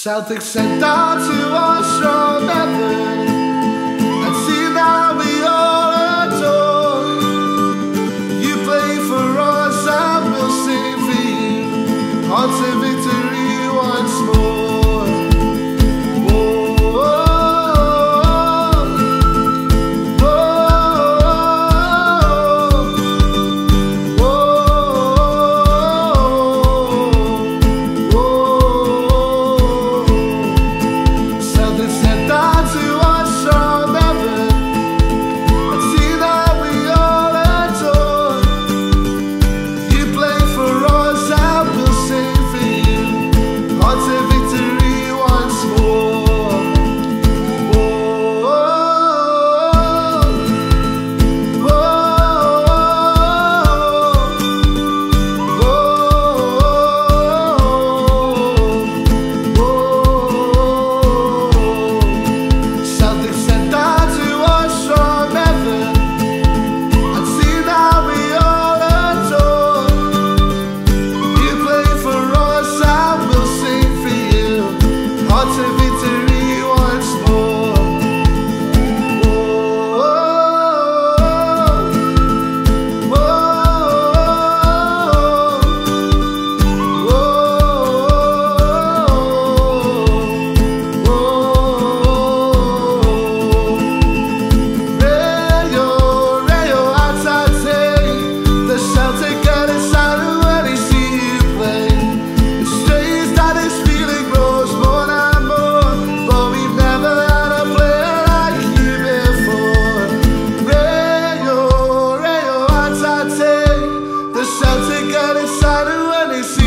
Celtic sent down to our strong heaven And see that we all adore. You play for us and we'll sing for you. The Celtic got it signed and when it's